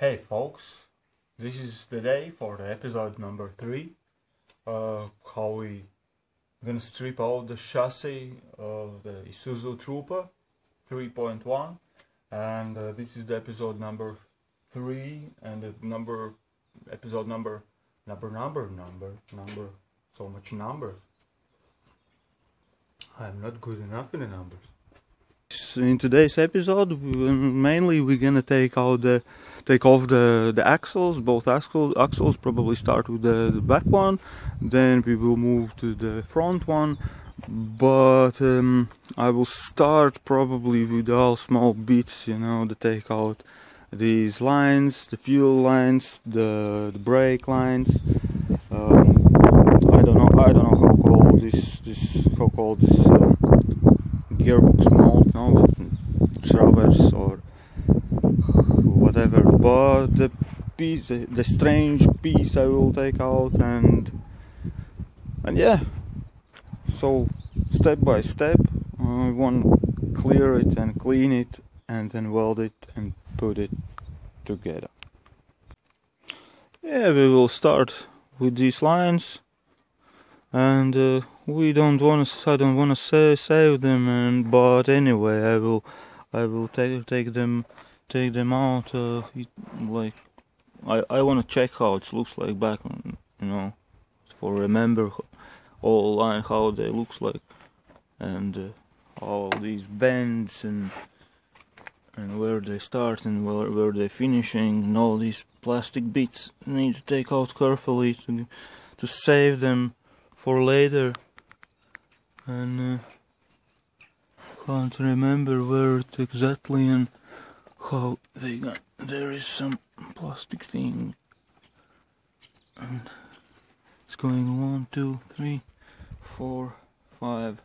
Hey folks, this is the day for the episode number 3. Uh, how we gonna strip out the chassis of the Isuzu Trooper 3.1 and uh, this is the episode number 3 and the number episode number number number number number so much numbers. I'm not good enough in the numbers. In today's episode, mainly we're gonna take out the take off the the axles, both axles. Axles probably start with the, the back one, then we will move to the front one. But um, I will start probably with all small bits, you know, to take out these lines, the fuel lines, the the brake lines. Um, I don't know. I don't know how called this this how called this uh, gearbox mount, no, but traverse or whatever. But the piece, the, the strange piece, I will take out and and yeah. So step by step, I want to clear it and clean it, and then weld it and put it together. Yeah, we will start with these lines and uh, we don't want to. I don't want to say, save them, and but anyway, I will, I will take take them, take them out. Uh, like, I I want to check how it looks like back, you know, for remember all line how they looks like, and uh, all these bends and and where they start and where where they finishing, and all these plastic bits need to take out carefully to to save them for later and uh, can't remember where it exactly and how they got there is some plastic thing. And it's going one two three four five.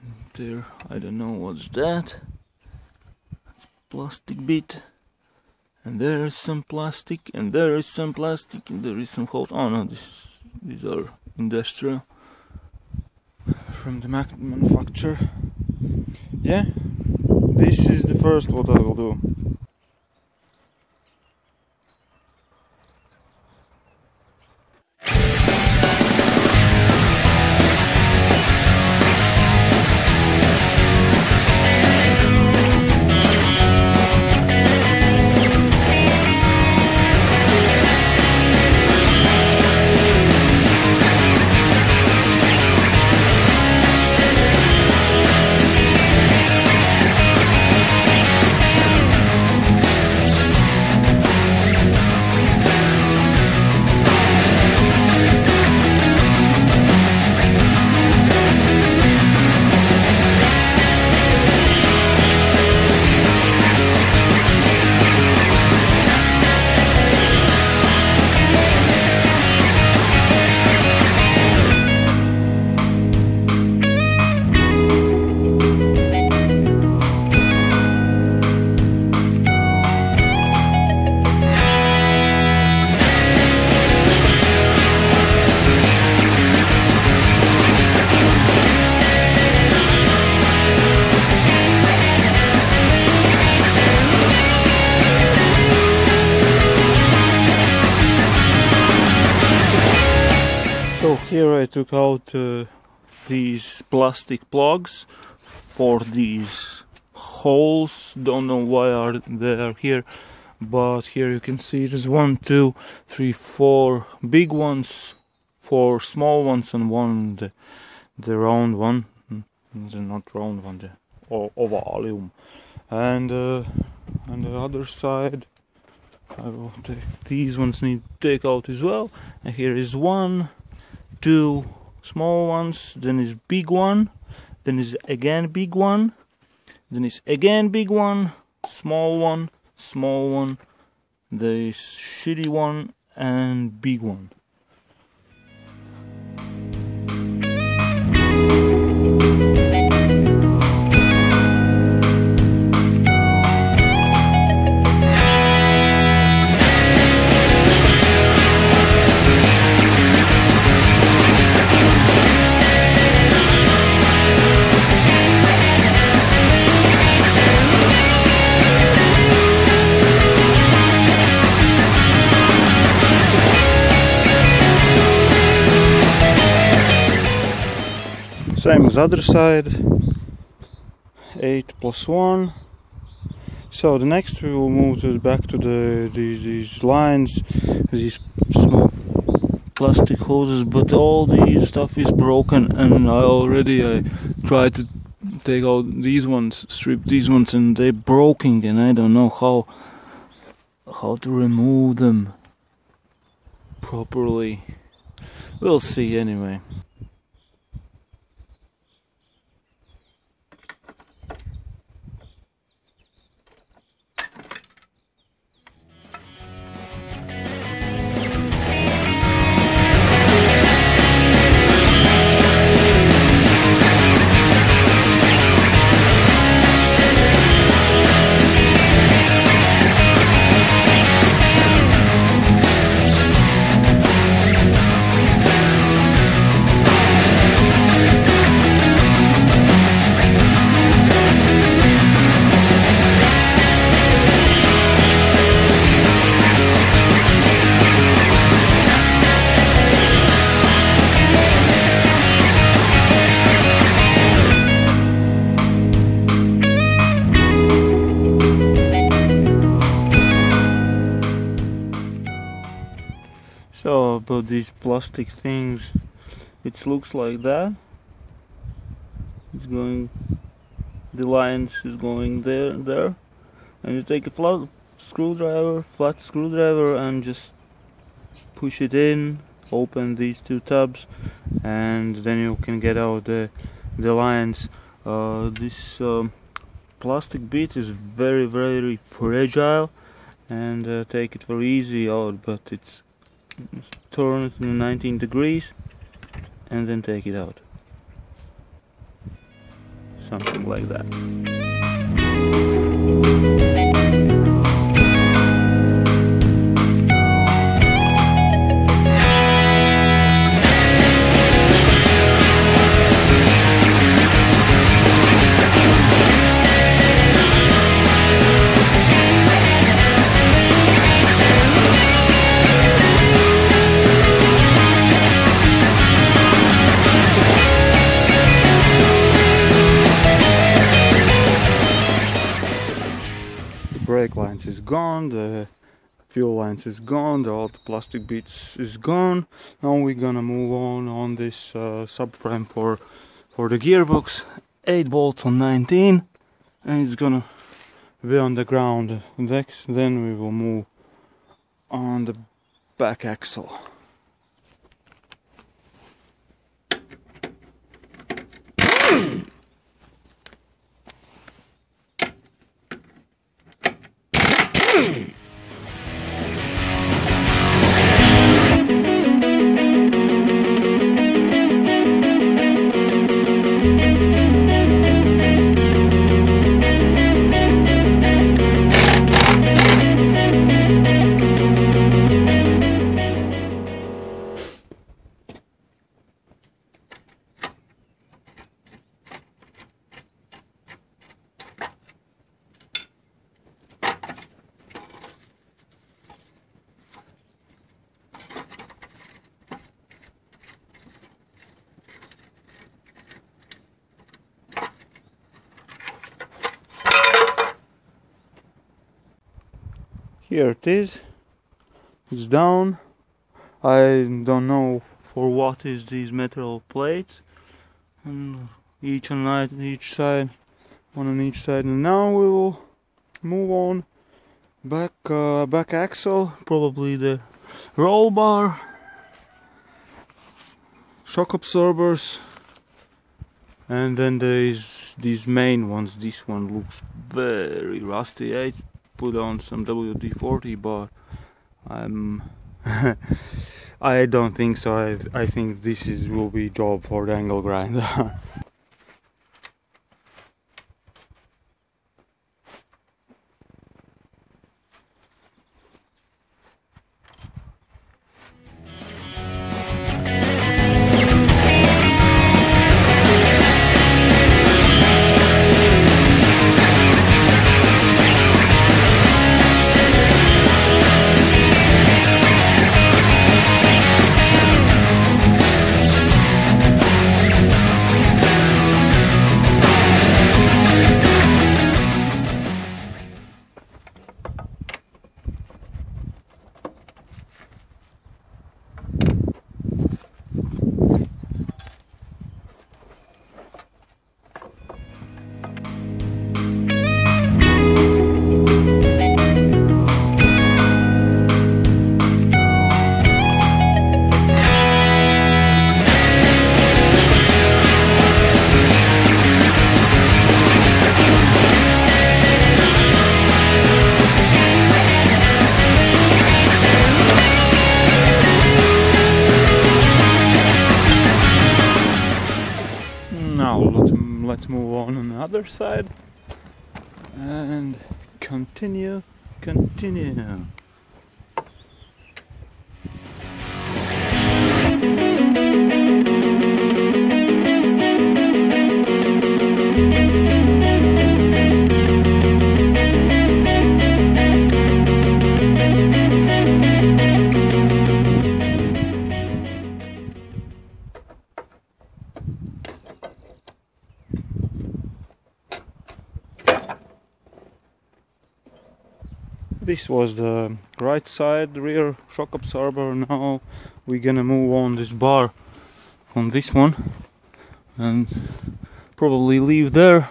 And there I don't know what's that. It's plastic bit. And there is some plastic and there is some plastic and there is some holes. Oh no this these are industrial from the manufacturer. Yeah, this is the first what I will do. Took out uh, these plastic plugs for these holes. Don't know why are they are here, but here you can see there's one, two, three, four big ones, four small ones, and one the, the round one. Mm, The not round one, the ovalium. And uh, on the other side, I will take these ones need to take out as well. And here is one two small ones, then is big one, then is again big one, then is again big one, small one, small one, the shitty one, and big one. Same as other side. 8 plus 1. So the next we will move to back to the these, these lines, these small plastic hoses, but all the stuff is broken, and I already I tried to take out these ones, strip these ones, and they're broken, and I don't know how how to remove them properly. We'll see anyway. Plastic things, it looks like that. It's going, the lines is going there, there, and you take a flat screwdriver, flat screwdriver, and just push it in. Open these two tabs, and then you can get out the the lines. Uh, this um, plastic bit is very very fragile, and uh, take it very easy out, but it's turn it in 19 degrees and then take it out. Something like that gone, the fuel lines is gone, the old plastic bits is gone. Now we're gonna move on on this uh, subframe for for the gearbox. 8 bolts on 19 and it's gonna be on the ground next. Then we will move on the back axle. Here it is. It's down. I don't know for what is these metal plates. And each on each side, one on each side. And now we will move on back uh, back axle, probably the roll bar, shock absorbers, and then there's these main ones. This one looks very rusty. I put on some WD-40 but I'm um, I don't think so. I, I think this is will be job for the angle grinder let's move on on the other side and continue, continue. This was the right side rear shock absorber. Now we're gonna move on this bar on this one and probably leave there.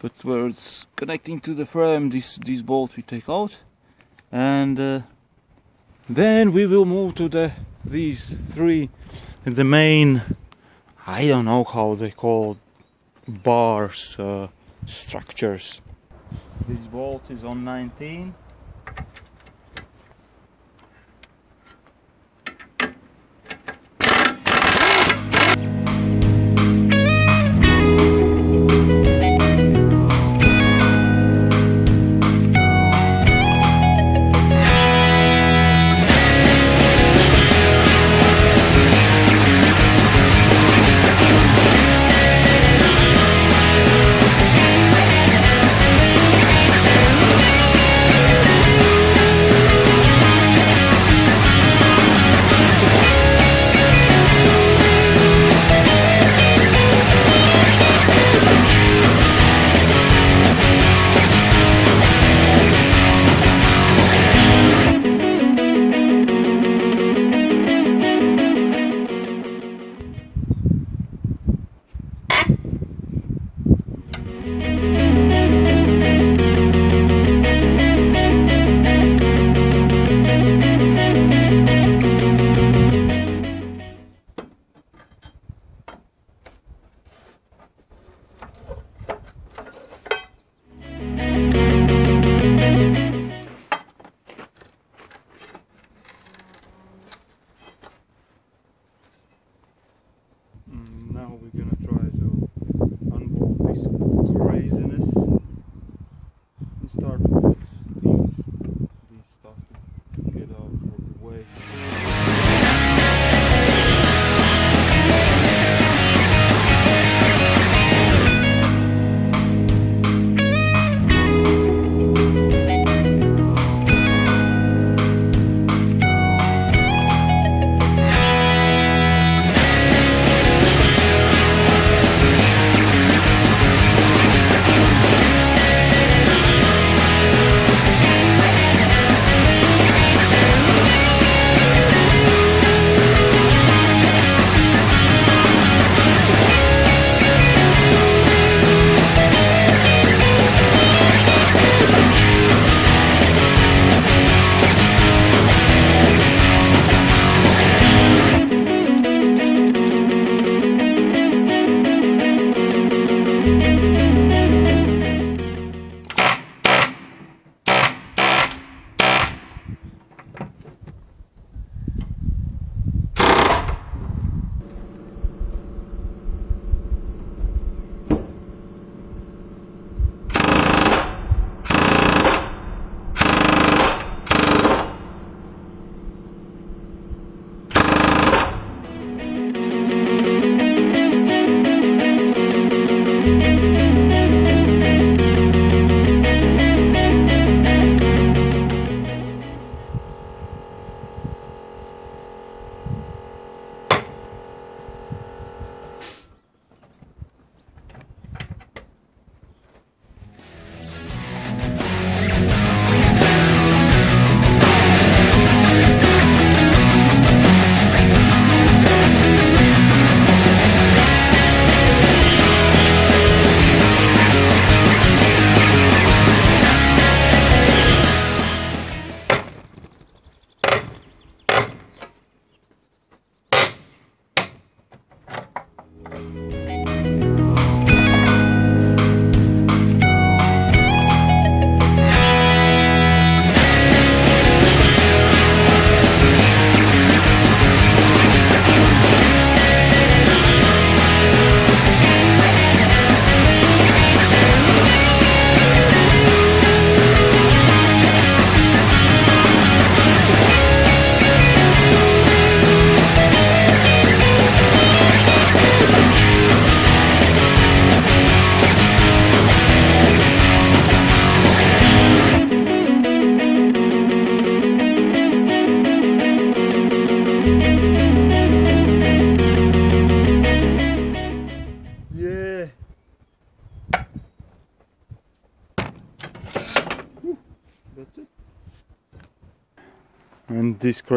But where it's connecting to the frame, this this bolt we take out, and uh, then we will move to the these three the main. I don't know how they call bars uh, structures. This bolt is on 19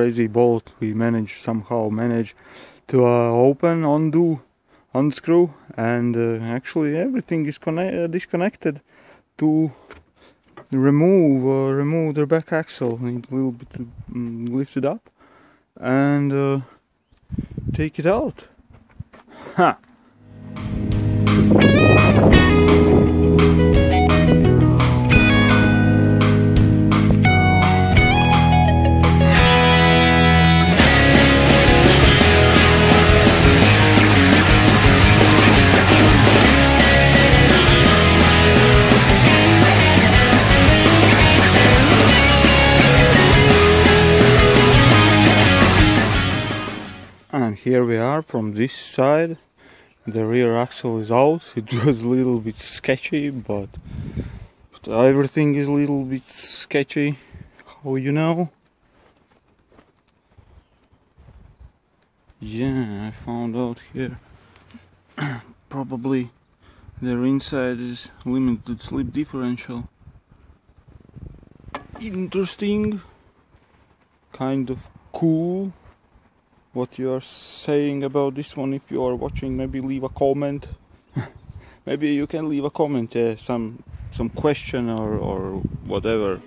crazy bolt we managed somehow managed to uh, open undo unscrew and uh, actually everything is uh, disconnected to remove uh, remove the back axle. Need a little bit um, lift it up and uh, take it out. Ha! and here we are from this side. The rear axle is out. It was a little bit sketchy but, but everything is a little bit sketchy. How you know? Yeah I found out here. Probably their inside is limited slip differential. Interesting. Kind of cool what you are saying about this one if you are watching maybe leave a comment. Maybe you can leave a comment uh, some some question or or whatever